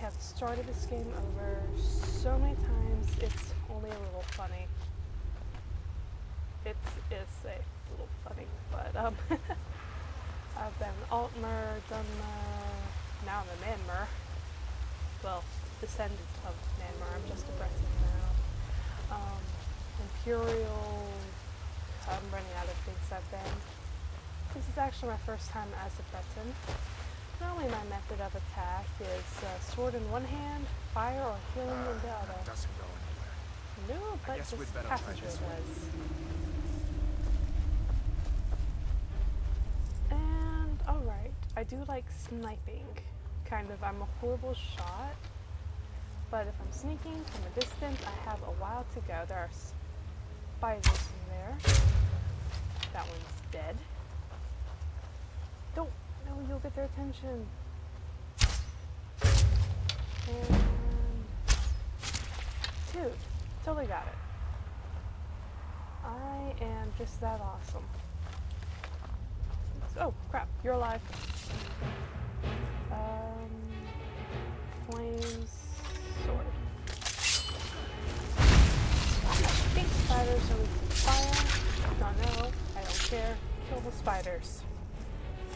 have started this game over so many times, it's only a little funny. It's, it's a little funny, but um, I've been Altmer, Dunmer, now I'm a Manmer. Well, descendant of Manmer, I'm just a Breton now. Um, Imperial, I'm running out of things I've been. This is actually my first time as a Breton. Normally my method of attack is uh, sword in one hand, fire or healing uh, in the other. Doesn't go anywhere. No, but this passenger does. And alright, I do like sniping. Kind of, I'm a horrible shot. But if I'm sneaking from a distance, I have a while to go. There are spiders in there. That one's dead. Don't you'll get their attention. And dude, totally got it. I am just that awesome. Oh crap, you're alive. Um, flames, sword. Spiders are fire. Don't know. I don't care. Kill the spiders.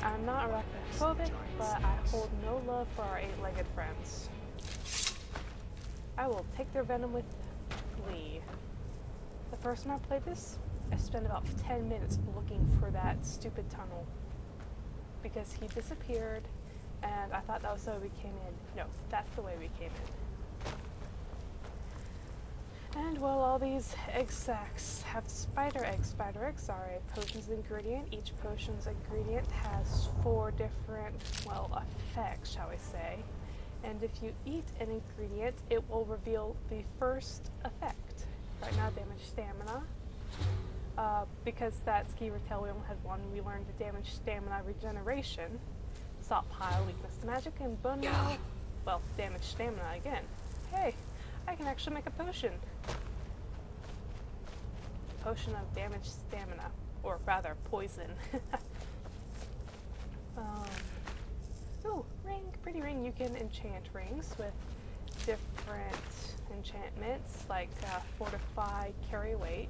I'm not arachnophobic, but I hold no love for our eight-legged friends. I will take their venom with glee. The first time I played this, I spent about 10 minutes looking for that stupid tunnel. Because he disappeared, and I thought that was the way we came in. No, that's the way we came in. And while all these egg sacs have spider eggs. Spider eggs are a potion's ingredient. Each potion's ingredient has four different, well, effects, shall we say. And if you eat an ingredient, it will reveal the first effect. Right now, damage stamina. Uh, because that Skeever tail we only had one, we learned to damage stamina regeneration, salt pile, weakness to magic, and bone meal, damage stamina again. Hey, I can actually make a potion. Potion of damaged stamina. Or rather, poison. um, oh, ring. Pretty ring. You can enchant rings with different enchantments like uh, fortify, carry weight.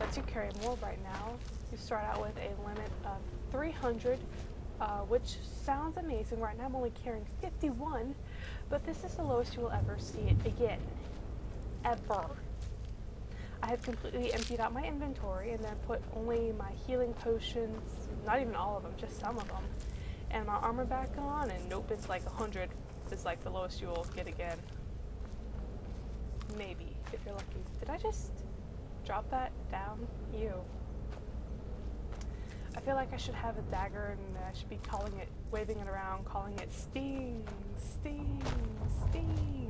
Lets you carry more right now. You start out with a limit of 300, uh, which sounds amazing. Right now I'm only carrying 51, but this is the lowest you will ever see it again ever. I have completely emptied out my inventory and then put only my healing potions, not even all of them, just some of them, and my armor back on, and nope, it's like 100 is like the lowest you will get again. Maybe, if you're lucky. Did I just drop that down? You. I feel like I should have a dagger and I should be calling it, waving it around, calling it Sting, Sting, Sting.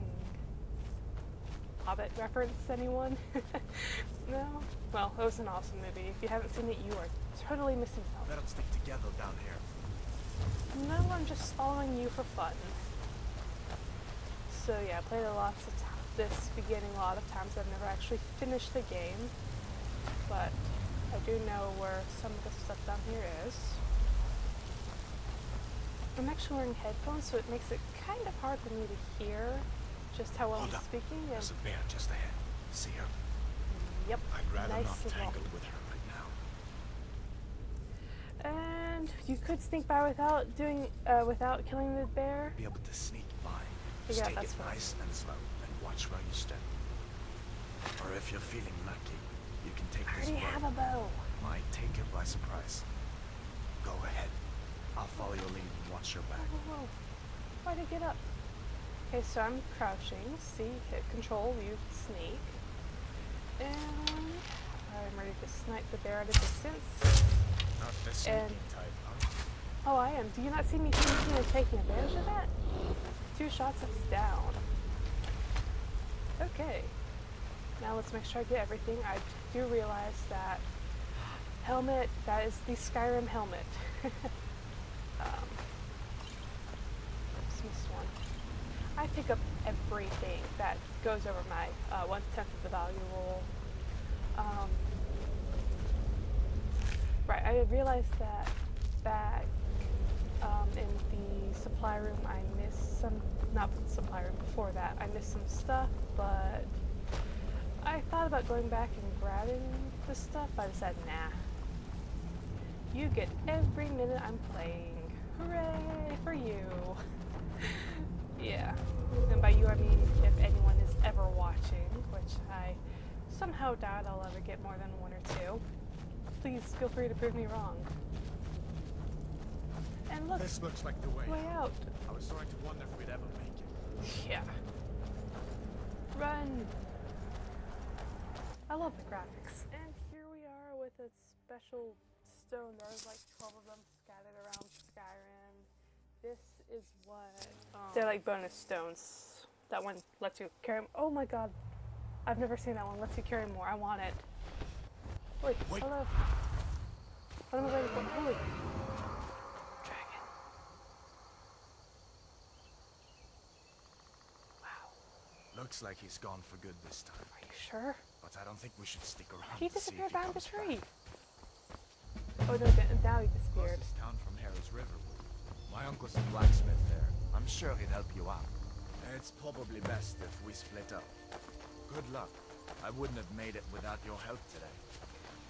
Hobbit reference, anyone? no? Well, it was an awesome movie. If you haven't seen it, you are totally missing out. Us stick together down here. No, I'm just following you for fun. So yeah, I played a lot of this beginning a lot of times. I've never actually finished the game, but I do know where some of the stuff down here is. I'm actually wearing headphones, so it makes it kind of hard for me to hear just how well Hold he's up. speaking. There's a bear just ahead. See her? Yep. I'd rather nice not tangle with her right now. And you could sneak by without doing, uh, without killing the bear. Be able to sneak by. Yeah, Take that's it nice and slow, and watch where you step. Or if you're feeling lucky, you can take I this already have a bow. Might take her by surprise. Go ahead. I'll follow your lead and watch your back. Whoa, whoa, whoa. Why'd I get up? Okay, so I'm crouching. See, hit control, you sneak. And I'm ready to snipe the bear at a distance. Not the sneaking type, huh? Oh, I am. Do you not see me sneaking and taking advantage of that? Two shots, it's down. Okay. Now let's make sure I get everything. I do realize that helmet, that is the Skyrim helmet. um, I pick up everything that goes over my uh, one tenth of the value rule. Um, right, I realized that back um, in the supply room, I missed some, not the supply room, before that, I missed some stuff, but I thought about going back and grabbing the stuff, but I decided, nah. You get every minute I'm playing. Hooray for you. yeah. And by you, I mean if anyone is ever watching, which I somehow doubt I'll ever get more than one or two. Please feel free to prove me wrong. And look, This looks like the way. way out. I was starting to wonder if we'd ever make it. Yeah. Run. I love the graphics. And here we are with a special stone. There's like 12 of them scattered around Skyrim. This is what. Um, They're like bonus stones. That one lets you carry. Oh my god. I've never seen that one. Lets you carry more. I want it. Wait, Wait. hello. What am I waiting for? Holy. Dragon. Wow. Looks like he's gone for good this time. Are you sure? But I don't think we should stick around. He to see if disappeared behind the tree. back. Oh no, th- now he Across disappeared. this town from Harrow's River. My uncle's a blacksmith there. I'm sure he'd help you out. It's probably best if we split up. Good luck. I wouldn't have made it without your help today.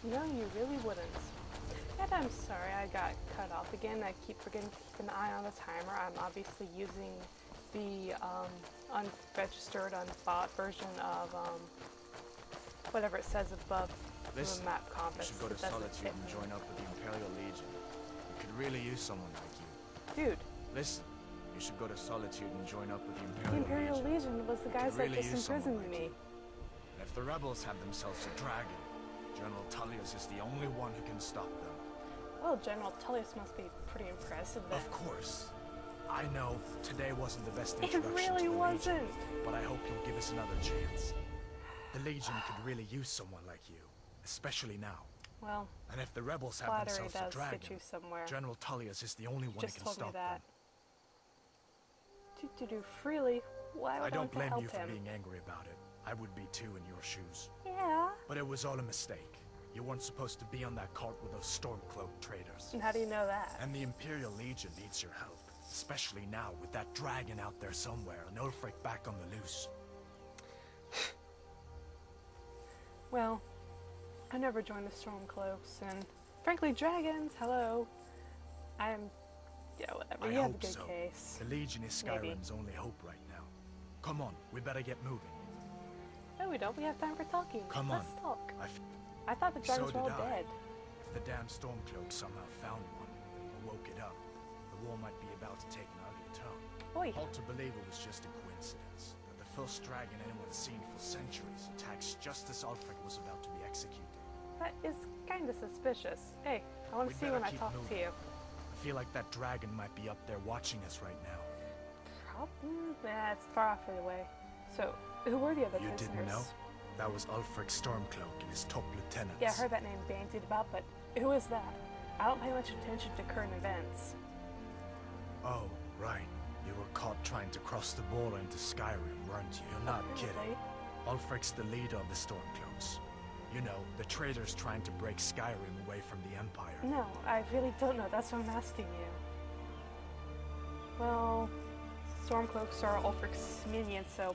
No, you really wouldn't. And I'm sorry I got cut off again. I keep forgetting to keep an eye on the timer. I'm obviously using the um, unregistered, unbought version of um, whatever it says above Listen, the map compass. You should go to Solitude and join up with the Imperial Legion. You could really use someone like you. Dude, Listen, you should go to Solitude and join up with the Imperial, the Imperial Legion. Legion was the guys really that just imprisoned like me. And if the rebels have themselves a dragon, General Tullius is the only one who can stop them. Well, General Tullius must be pretty impressive then. Of course. I know today wasn't the best It introduction really to the wasn't. Legion, but I hope you'll give us another chance. The Legion could really use someone like you, especially now. Well, And if the rebels have themselves a dragon, get you somewhere. General Tullius is the only one just who can stop that. them. To, to do freely, why would I I don't to blame you for him? being angry about it. I would be too in your shoes. Yeah. But it was all a mistake. You weren't supposed to be on that cart with those Stormcloak traitors. And how do you know that? And the Imperial Legion needs your help. Especially now with that dragon out there somewhere and Ulfric back on the loose. Well, I never joined the Stormcloaks, and frankly, dragons. Hello. I'm. Yeah, whatever. I you have a good so. case. The Legion is Maybe. Skyrim's only hope right now. Come on, we better get moving. No, we don't. We have time for talking. Come Let's on. talk. I f- I thought the dragons so were all I. dead. If the damn Stormcloak somehow found one, or woke it up, the war might be about to take an ugly turn. Oi. Hard to believe it was just a coincidence that the first dragon anyone's seen for centuries attacks just as Ulfric was about to be executed. That is kind of suspicious. Hey, I want to We'd see when I talk to moving. you. I feel like that dragon might be up there watching us right now. Prob- nah, it's far off away. So, who were the other You prisoners? didn't know? That was Ulfric Stormcloak and his top lieutenants. Yeah, I heard that name bandied about, but who is that? I don't pay much attention to current events. Oh, right. You were caught trying to cross the border into Skyrim, weren't you? You're not kidding. Ulfric's the leader of the Stormcloaks. You know, the traitors trying to break Skyrim away from the Empire. No, I really don't know. That's why I'm asking you. Well, Stormcloaks are Ulfric's minions, so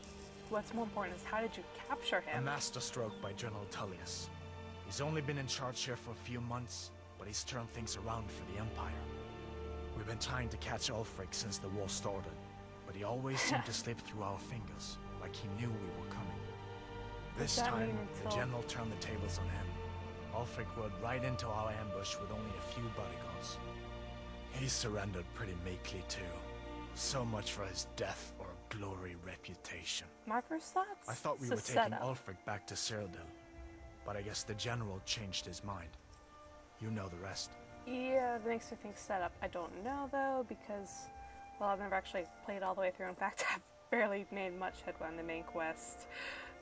what's more important is how did you capture him? A masterstroke by General Tullius. He's only been in charge here for a few months, but he's turned things around for the Empire. We've been trying to catch Ulfric since the war started, but he always seemed to slip through our fingers, like he knew we were coming. This time, the General turned the tables on him. Ulfric rode right into our ambush with only a few bodyguards. He surrendered pretty meekly too. So much for his death or glory reputation. My first thoughts? I thought we were taking. Ulfric back to Cyrodiil, but I guess the general changed his mind. You know the rest. Yeah, that makes me think setup. I don't know though, because well, I've never actually played all the way through. In fact, I've barely made much headway on the main quest,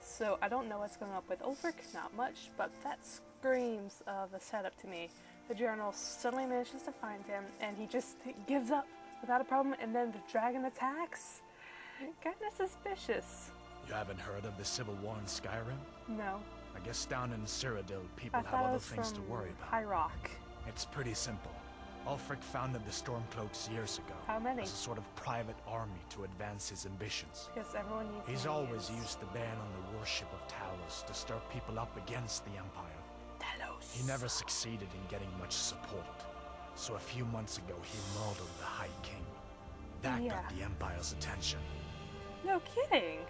so I don't know what's going up with Ulfric. Not much, but that screams of a setup to me. The general suddenly manages to find him, and he just gives up without a problem, and then the dragon attacks. Kind of suspicious. You haven't heard of the civil war in Skyrim? No, I guess down in Cyrodiil, people I have other things to worry about. High Rock. It's pretty simple. Ulfric founded the Stormcloaks years ago. How many? As a sort of private army to advance his ambitions. Because everyone needs He's always used the ban on the worship of Talos to stir people up against the Empire. Talos. He never succeeded in getting much support. So a few months ago, he murdered the High King. That Yeah. got the Empire's attention. No kidding.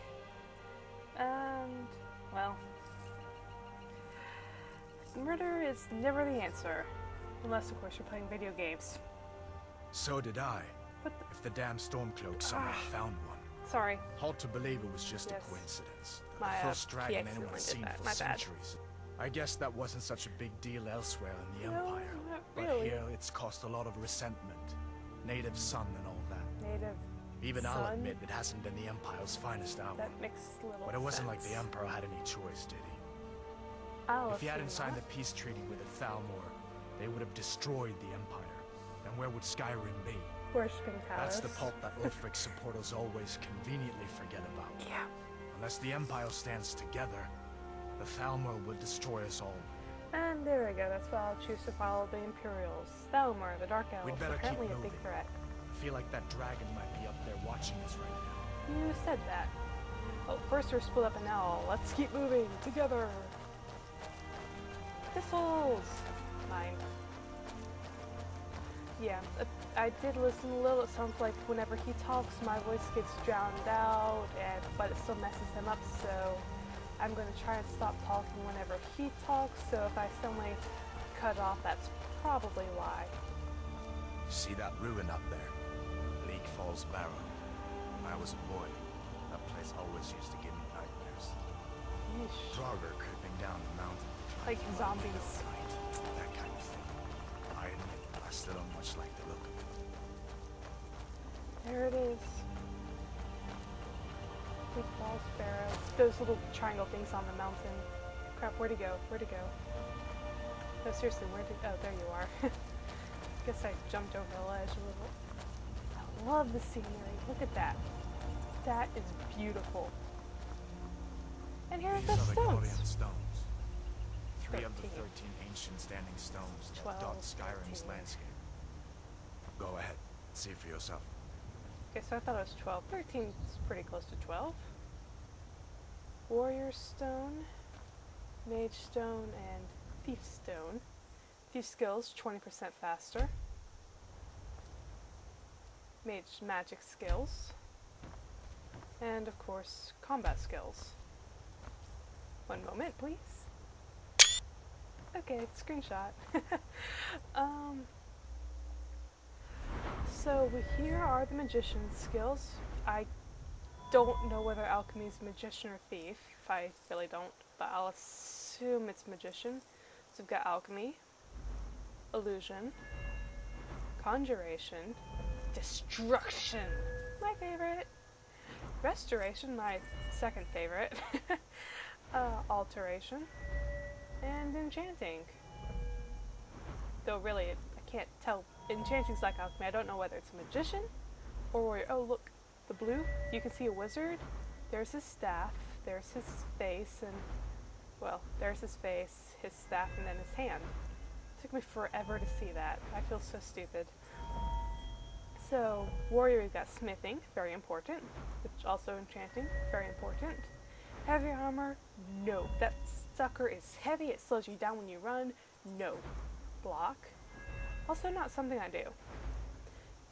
And, well, murder is never the answer. Unless, of course, you're playing video games. So did I. The? If the damn Stormcloak somehow Ah. found one. Sorry. Hard to believe it was just Yes. a coincidence. My, uh, the first dragon PX anyone's seen that. for My bad. centuries. I guess that wasn't such a big deal elsewhere in the No, Empire. not But here it's caused a lot of resentment. Native son and all that. Native. Even I'll admit it hasn't been the Empire's finest hour. That makes little But it wasn't like the sense. Emperor had any choice, did he? I'll If he hadn't assume signed the peace treaty with the Thalmor, they would have destroyed the Empire. And where would Skyrim be? Worshipping That's the pulp that Ulfric's supporters always conveniently forget about. Yeah. Unless the Empire stands together, the Thalmor will destroy us all. And there we go. That's why I'll choose to follow the Imperials. Thalmor, the Dark Elves, better keep apparently a big moving. threat. I feel like that dragon might be up there watching us right now. You said that. Oh, first we're split up and now let's keep moving together. Thistles! Mine. Yeah, I did listen a little. It sounds like whenever he talks, my voice gets drowned out, and but it still messes him up. So I'm going to try and stop talking whenever he talks. So if I suddenly cut off, that's probably why. See that ruin up there? Bleak Falls Barrow. When I was a boy, that place always used to give me nightmares. Yeesh. Draugr creeping down the mountain. Like zombies. Find the night, That kind of thing. I admit, I still don't much like the look of it. There it is. Bleak Falls Barrow. Those little triangle things on the mountain. Crap, where'd he go? Where'd he go? No, seriously, where did. Oh, there you are. Guess I jumped over the ledge a little. I love the scenery. Look at that. That is beautiful. And here's the are the stones. Three of the 13. 13 ancient standing stones that 12, dot Skyrim's 13. landscape. Go ahead, see for yourself. Okay, so I thought it was 12. 13 is pretty close to 12. Warrior Stone, Mage Stone, and Thief Stone. Thief skills 20% faster. Mage magic skills. And of course, combat skills. One moment, please. Okay, screenshot. um, so here are the magician's skills. I don't know whether alchemy is magician or thief. I really don't, but I'll assume it's magician. So we've got alchemy, illusion, conjuration, destruction, my favorite, restoration, my second favorite, uh, alteration, and enchanting. Though really, I can't tell. Enchanting's like alchemy. I don't know whether it's a magician or warrior. Oh, look, the blue. You can see a wizard. There's his staff. There's his face, and well, there's his face, his staff, and then his hand. It took me forever to see that. I feel so stupid. So, warrior, we've got smithing, very important. Which also enchanting, very important. Heavy armor, no. That sucker is heavy. It slows you down when you run. No. Block, also not something I do.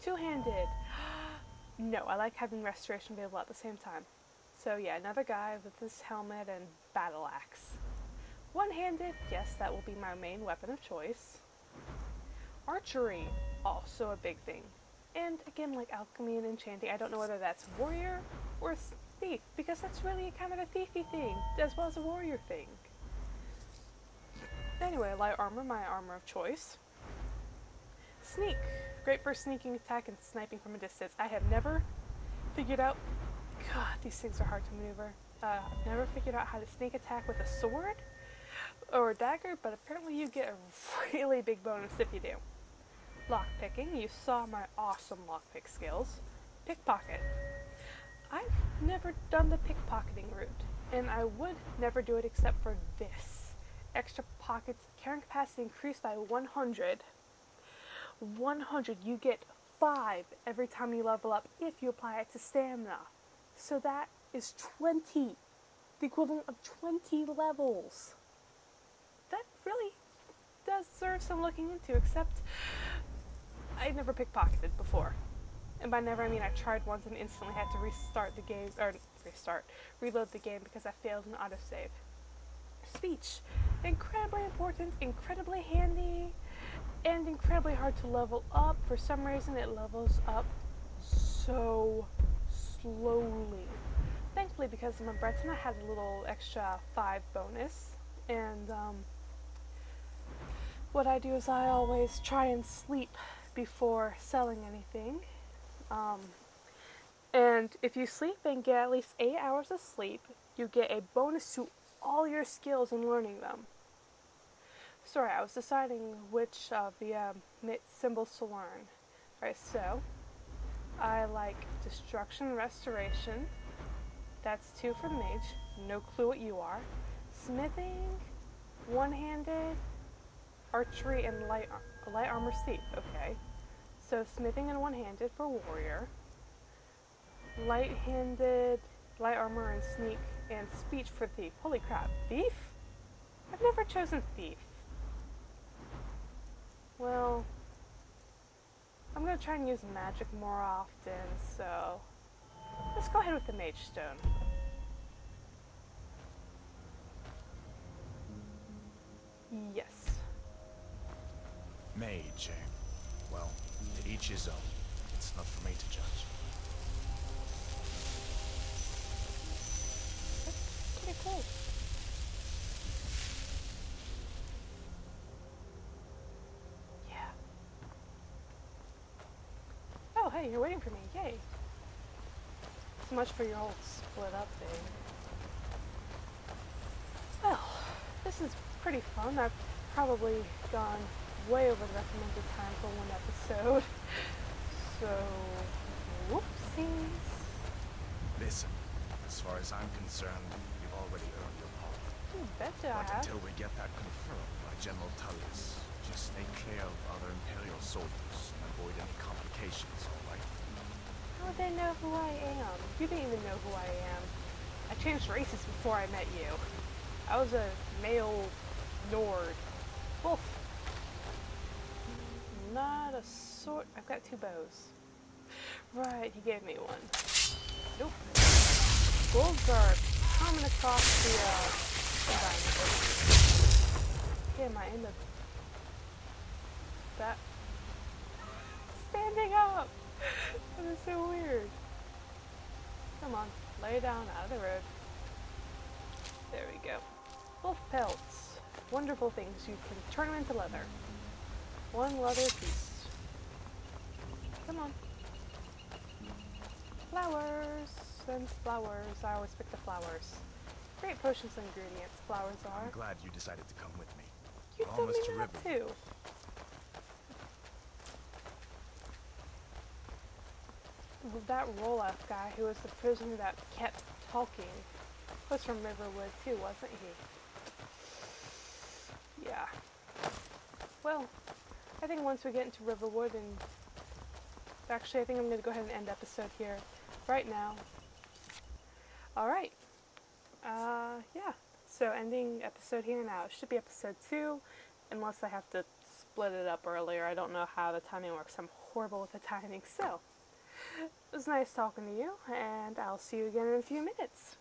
Two-handed, no. I like having restoration available at the same time. So yeah, another guy with this helmet and battle axe. One-handed, yes, that will be my main weapon of choice. Archery, also a big thing. And again, like alchemy and enchanting, I don't know whether that's warrior or thief, because that's really kind of a thiefy thing, as well as a warrior thing. Anyway, light armor, my armor of choice. Sneak, great for sneaking attack and sniping from a distance. I have never figured out. God, these things are hard to maneuver. Uh, I've never figured out how to sneak attack with a sword or a dagger, but apparently you get a really big bonus if you do. Lockpicking, you saw my awesome lockpick skills. Pickpocket. I've never done the pickpocketing route, and I would never do it except for this. Extra pockets, carrying capacity increased by 100. 100, you get 5 every time you level up if you apply it to stamina. So that is 20, the equivalent of 20 levels. That really does deserve some looking into, except I never pickpocketed before. And by never, I mean I tried once and instantly had to restart the game, or restart, reload the game because I failed an autosave. Speech. Incredibly important, incredibly handy, and incredibly hard to level up. For some reason, it levels up so slowly. Thankfully, because a Breton, I had a little extra 5 bonus, and um, what I do is I always try and sleep before selling anything. Um, and if you sleep and get at least 8 hours of sleep, you get a bonus to all your skills in learning them. Sorry, I was deciding which of the um, symbols to learn. Alright, so I like Destruction Restoration. That's two for the mage. No clue what you are. Smithing, one handed, archery, and light, light armor thief. Okay. So smithing and one handed for warrior. Light handed, light armor, and sneak, and speech for thief. Holy crap. Thief? I've never chosen thief. Well, I'm going to try and use magic more often, so let's go ahead with the mage stone. Yes. Mage, eh? Well, to each his own. It's not for me to judge. That's pretty cool. Hey, you're waiting for me. Yay. So much for your whole split up thing. Well, this is pretty fun. I've probably gone way over the recommended time for one episode. So, whoopsies. Listen, as far as I'm concerned, you've already earned your pardon. You betcha but I have. until we get that confirmed by General Tullius, just stay clear of other Imperial soldiers avoid any complications, how would they know who I am? You didn't even know who I am. I changed races before I met you. I was a male Nord. Wolf. Not a sword. I've got two bows. Right, he gave me one. Nope. Wolves are coming across the uh, environment. Damn, I end up that standing up. that is so weird. Come on, lay down out of the road. There we go. Wolf pelts. Wonderful things. You can turn them into leather. One leather piece. Come on. Flowers and flowers. I always pick the flowers. Great potions and ingredients flowers are. I'm glad you decided to come with me. You told me not to. That Ralof guy who was the prisoner that kept talking was from Riverwood too, wasn't he? Yeah. Well, I think once we get into Riverwood and actually I think I'm going to go ahead and end episode here right now. Alright. Uh, yeah. So ending episode here now. It should be episode 2 unless I have to split it up earlier. I don't know how the timing works. I'm horrible with the timing. So, it was nice talking to you, and I'll see you again in a few minutes.